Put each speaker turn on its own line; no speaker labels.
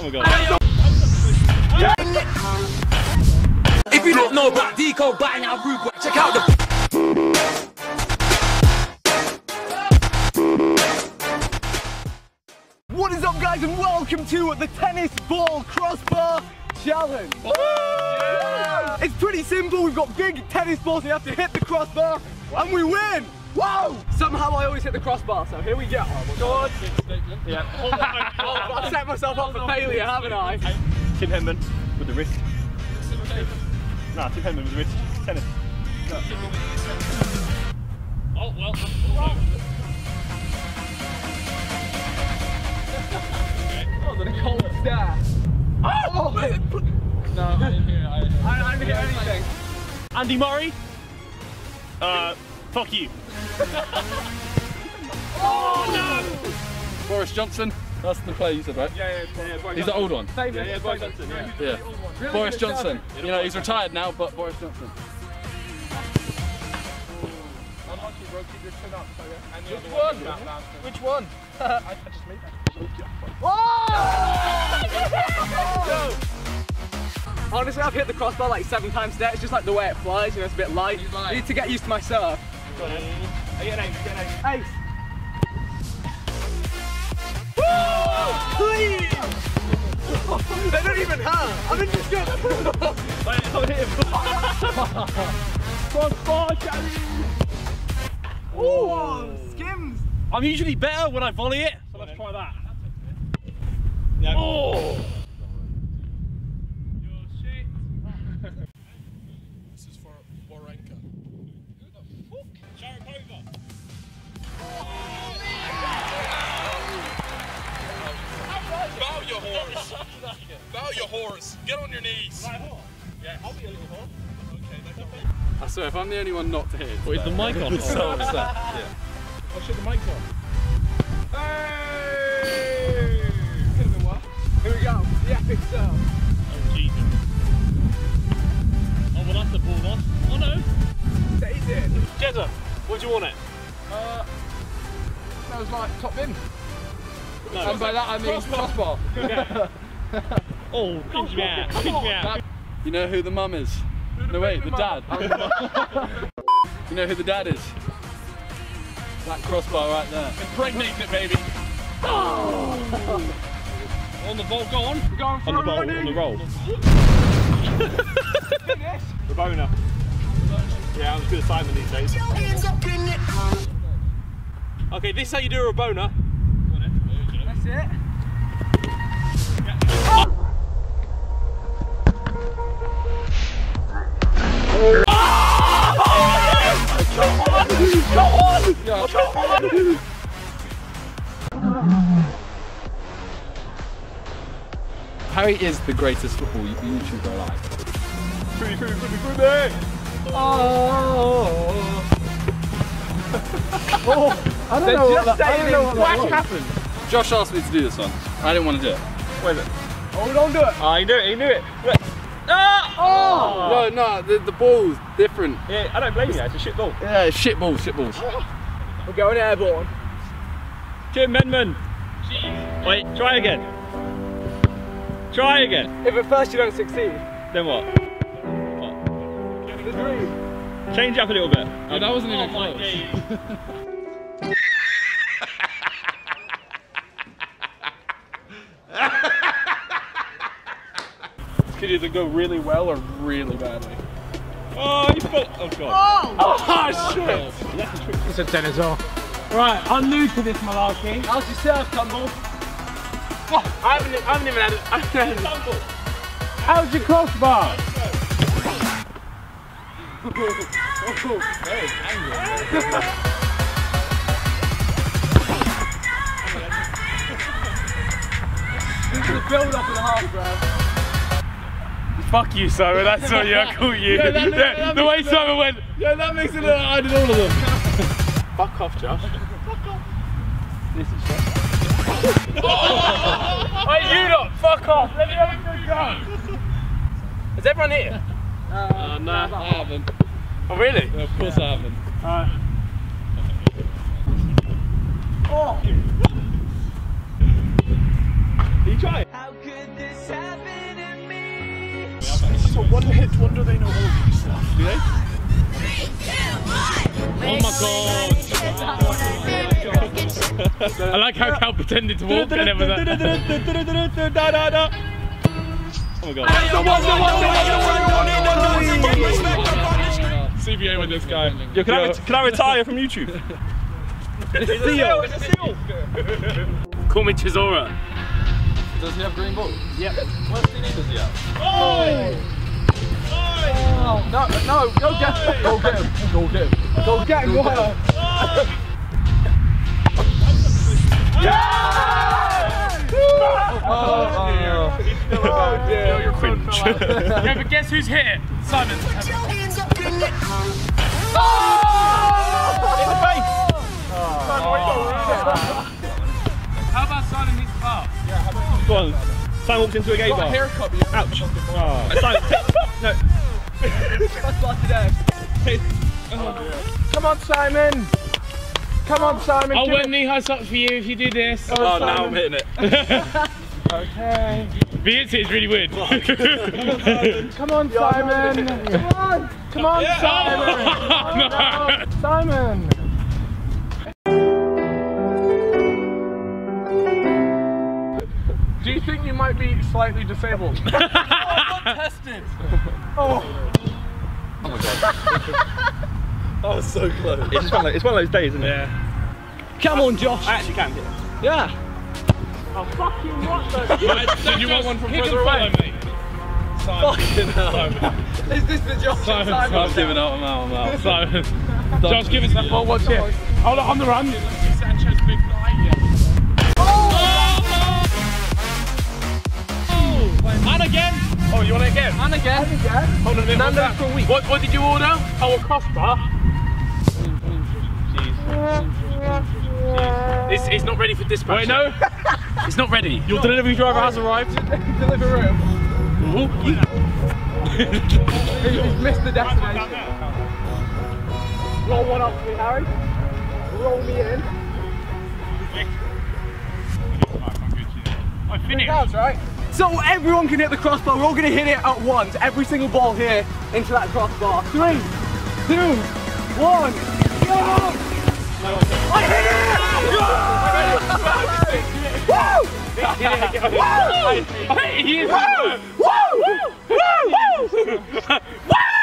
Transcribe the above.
Oh my god.
If you don't know about Deco by now, Rude, check out the.
What is up guys and welcome to the tennis ball crossbar challenge. It's pretty simple, we've got big tennis balls, you have to hit the crossbar and we win. Wow! Somehow I always hit the crossbar, so here we go. God.
Yeah.
Oh, I've set myself up for failure, haven't I?
Tim Henman with the wrist. Nah, Tim Henman with the wrist. Tennis. Oh, well.
Oh, the cold stare. Oh!
No, I didn't hear it. I didn't hear
I, I didn't hear anything.
Andy Murray? Uh, fuck you.
Boris Johnson. That's the player you said, right?
Yeah, yeah, yeah.
He's the old one.
Yeah, yeah, Boris Johnson, yeah.
Yeah. Boris Johnson. You know, he's retired now, but Boris Johnson. Which one? Which one?
Honestly, I've hit the crossbar like seven times today. It's just like the way it flies, you know, it's a bit light. I need to get used to my serve.
Go on, Andy. Oh, get an ace, get an ace.
Ace. Please! they don't even hurt. I'm in just good.
Wait, hit him. Crossbar challenge.
Ooh, um, skims.
I'm usually better when I volley it, so let's try that. Yeah. Oh!
Bow horse. Get on your knees.
Yeah, I'll be a little horse.
I swear, if I'm the only one not to hit.
What is the mic on?
So upset. Yeah.
Oh shit, the mic on.
Hey! Here we go. The epic serve.
Oh Jesus. Oh well that's the ball boss. Oh no.
Stays in.
Jezza, what do you want it?
Uh, smells like top bin.
No.
And by that I mean crossbar.
Oh, pinch me out, pinch me out.
You know who the mum is? No wait, the dad. you know who the dad is? That crossbar right there.
Impregnate it, baby. On the ball, go on.
We're going for
On the ball,
running.
on the roll. Rabona. Yeah, I'm as good as Simon these days. Okay, this is how you do a Rabona.
That's it.
Harry is the greatest football YouTuber alive.
Fruity, fruity, fruity, fruity.
I don't
know what that- I don't know what that
happened. Josh asked me to do this one. I didn't want to do it.
Wait a minute.
Oh, don't do it.
Oh, he knew it, he knew it. Wait. Ah!
No, no, the, the ball's different.
Yeah, I don't blame you, it's a shit ball.
Yeah, shit balls, shit balls.
We're going airborne.
Jim Menman. Jeez. Wait, try again. Try again.
If at first you don't succeed,
Then what?
the dream.
Change up a little bit.
Yeah, that wasn't even
Oh my
close. Could either go really well or really badly.
Oh, you put. Oh god.
Oh, oh shit.
It's a tennis ball. Right, I'm new to this malarkey.
How's your serve, Tumble?
Oh, I haven't, I haven't even had it. I haven't had it. How's your crossbar?
This is the build up of the half, bro.
Fuck you, Simon. That's what you I call you.
Yeah, that- that- that
the way Simon went.
Yeah, that makes it. I did all of them.
Fuck off, Josh. Fuck off. This is Josh.
oh, oh, oh, hey, you lot, fuck off. Let me have a good go. Is everyone here?
Uh, nah, I haven't.
Oh, really?
Of course I haven't.
Alright. God. I like how Cal pretended to walk and everything. Oh my god. CBA with this guy. Yo, can, I, can I retire from YouTube? it's a seal. It's a seal. Call me Chisora.
Does he have green balls?
Yep.
What does he have?
Oh!
Oh, no, no, go get him. Go get him. Go get him.
Go get him, go ahead.
Oh,
dear. You're cringe. yeah, but guess who's hit it? Simon. How about Simon hits the bar? Go on. Simon walks into a gay
a
bar.
haircut,
Ouch. Oh. Simon, no.
That's what today.
Oh, Come on, Simon. Come on, Simon.
I'll
do
wear
it.
knee-high socks for you if you do this.
Oh, oh now I'm
hitting it.
Okay.
If he hits it, it's really weird.
Come on, Simon. Come on. Come on, Simon.
no.
Simon. Do you think you might be slightly disabled?
Tested. Oh.
Oh that was so close.
It's, just one of, it's one of those days, isn't it? Yeah.
Come on, Josh.
I actually can hit it.
Yeah.
Oh, Did you want one from further away? Mate?
Fucking hell. Is this the Josh
Simon,
Simon?
Simon.
giving out, I'm out, I'm out.
Simon. Josh, give us that ball. What's it? Oh, look, on the run. Sancho's big fly. And again. Oh, you want it again?
And again.
Hold on a minute. What's that? What, what did you order? Oh, a crossbar. It's, it's not ready for dispatch. Wait, no. it's not ready. Your delivery driver has arrived.
Deliveroo. He's missed the destination. Roll one up for me, Harry. Roll me in.
I finished.
Counts, right? So everyone can hit the crossbar. We're all going to hit it at once. Every single ball here into that crossbar. Three, two, one, go! I hit it! Woo!
He is.
Woo! Woo! Woo! Woo!